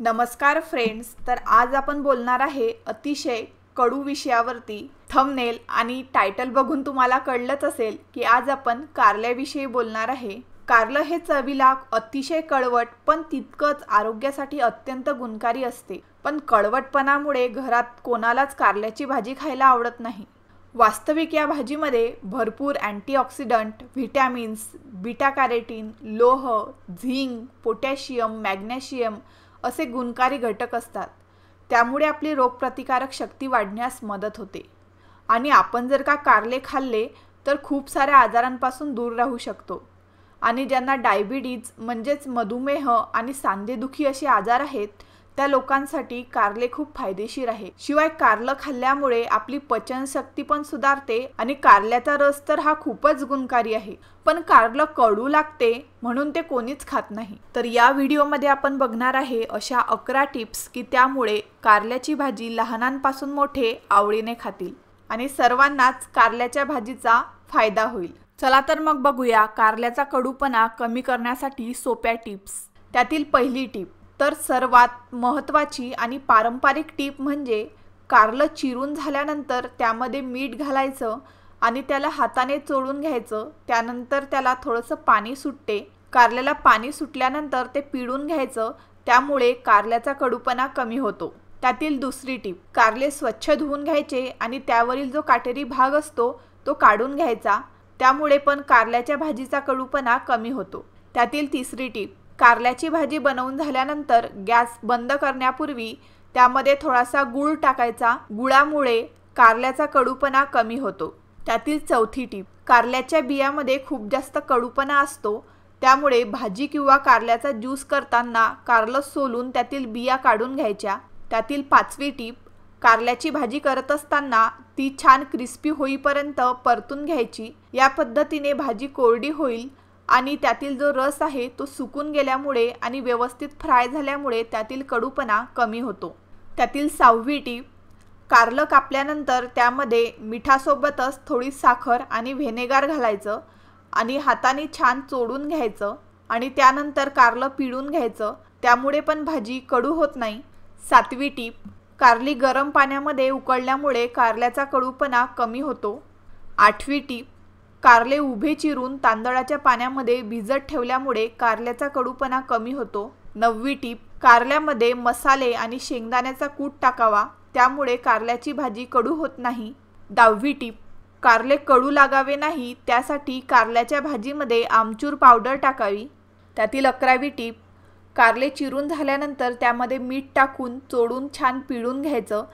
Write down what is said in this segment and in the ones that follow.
नमस्कार फ्रेंड्स तर आज आपण बोलणार आहे अतिशय कडू विषयावरती. थंबनेल आणि टायटल बघून तुम्हाला कळलंच असेल की आज आपण कारल्याविषयी बोलणार आहे. कारलं हे चवीला अतिशय कळवट पण तितकंच आरोग्यासाठी अत्यंत गुणकारी असते. पण कळवटपणामुळे घरात कोणालाच कारल्याची भाजी खायला आवडत नाही. वास्तविक या भाजीमध्ये भरपूर अँटीऑक्सिडंट व्हिटॅमिन्स बीटा कॅरेटीन लोह झिंक पोटॅशियम मॅग्नेशियम असे गुणकारी घटक असतात. त्यामुळे आपली रोगप्रतिकारक शक्ती वाढण्यास मदत होते. आणि आपण जर का कारले खाल्ले तर खूप साऱ्या आजारांपासून दूर राहू शकतो. आणि ज्यांना डायबिटीज म्हणजेच मधुमेह आणि सांधेदुखी असे आजार आहेत त्या लोकांसाठी कारले खूप फायदेशीर आहे. शिवाय कारलं खाल्ल्यामुळे आपली पचनशक्ती पण सुधारते आणि कारल्याचा रस तर हा खूपच गुणकारी आहे. पण कारलं कडू लागते म्हणून ते कोणीच खात नाही. तर या व्हिडिओमध्ये आपण बघणार आहे अशा अकरा टिप्स की त्यामुळे कारल्याची भाजी लहानांपासून मोठे आवडीने खातील आणि सर्वांनाच कारल्याच्या भाजीचा फायदा होईल. चला तर मग बघूया कारल्याचा कडूपणा कमी करण्यासाठी सोप्या टिप्स. त्यातील पहिली टिप तर सर्वात महत्त्वाची आणि पारंपरिक टीप म्हणजे कारलं चिरून झाल्यानंतर त्यामध्ये मीठ घालायचं आणि त्याला हाताने चोळून घ्यायचं. त्यानंतर त्याला थोडंसं पाणी सुटते. कारल्याला पाणी सुटल्यानंतर ते पिळून घ्यायचं. त्यामुळे कारल्याचा कडूपणा कमी होतो. त्यातील दुसरी टीप कारले स्वच्छ धुवून घ्यायचे आणि त्यावरील जो काटेरी भाग असतो तो काढून घ्यायचा. त्यामुळे पण कारल्याच्या भाजीचा कडूपणा कमी होतो. त्यातील तिसरी टीप कारल्याची भाजी बनवून झाल्यानंतर गॅस बंद करण्यापूर्वी त्यामध्ये थोडासा गूळ टाकायचा. गुळामुळे कारल्याचा कडूपणा कमी होतो. त्यातील चौथी टीप कारल्याच्या बियामध्ये खूप जास्त कडूपणा असतो. त्यामुळे भाजी किंवा कारल्याचा ज्यूस करताना कारलं सोलून त्यातील बिया काढून घ्यायच्या. त्यातील पाचवी टीप कारल्याची भाजी करत असताना ती छान क्रिस्पी होईपर्यंत परतून घ्यायची. या पद्धतीने भाजी कोरडी होईल आणि त्यातील जो रस आहे तो सुकून गेल्यामुळे आणि व्यवस्थित फ्राय झाल्यामुळे त्यातील कडूपणा कमी होतो. त्यातील सहावी टीप कारलं कापल्यानंतर त्यामध्ये मिठासोबतच थोडी साखर आणि व्हेनेगार घालायचं आणि हाताने छान चोडून घ्यायचं आणि त्यानंतर कारलं पिळून घ्यायचं. त्यामुळे पण भाजी कडू होत नाही. सातवी टीप कारली गरम पाण्यामध्ये उकळल्यामुळे कारल्याचा कडूपणा कमी होतो. आठवी टीप कारले उभे चिरून तांदळाच्या पाण्यामध्ये भिजत ठेवल्यामुळे कारल्याचा कडूपणा कमी होतो. नववी टीप कारल्यामध्ये मसाले आणि शेंगदाण्याचा कूट टाकावा त्यामुळे कारल्याची भाजी कडू होत नाही. दहावी टीप कारले कडू लागावे नाही त्यासाठी कारल्याच्या भाजीमध्ये आमचूर पावडर टाकावी. त्यातील अकरावी टीप कारले चिरून झाल्यानंतर त्यामध्ये मीठ टाकून चोडून छान पिळून घ्यायचं.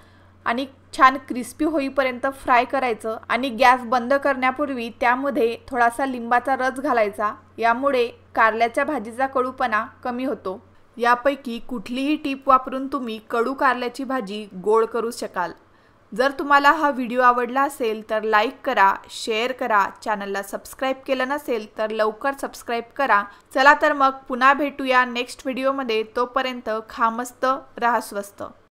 आणि छान क्रिस्पी होईपर्यंत फ्राय करायचं आणि गॅस बंद करण्यापूर्वी त्यामध्ये थोडासा लिंबाचा रस घालायचा. यामुळे कारल्याच्या भाजीचा कडूपणा कमी होतो. यापैकी कुठलीही टीप वापरून तुम्ही कडू कारल्याची भाजी गोड करू शकाल. जर तुम्हाला हा व्हिडिओ आवडला असेल तर लाईक करा शेअर करा चॅनलला सबस्क्राईब केलं नसेल तर लवकर सबस्क्राईब करा. चला तर मग पुन्हा भेटूया नेक्स्ट व्हिडिओमध्ये तोपर्यंत खा मस्त राहा स्वस्त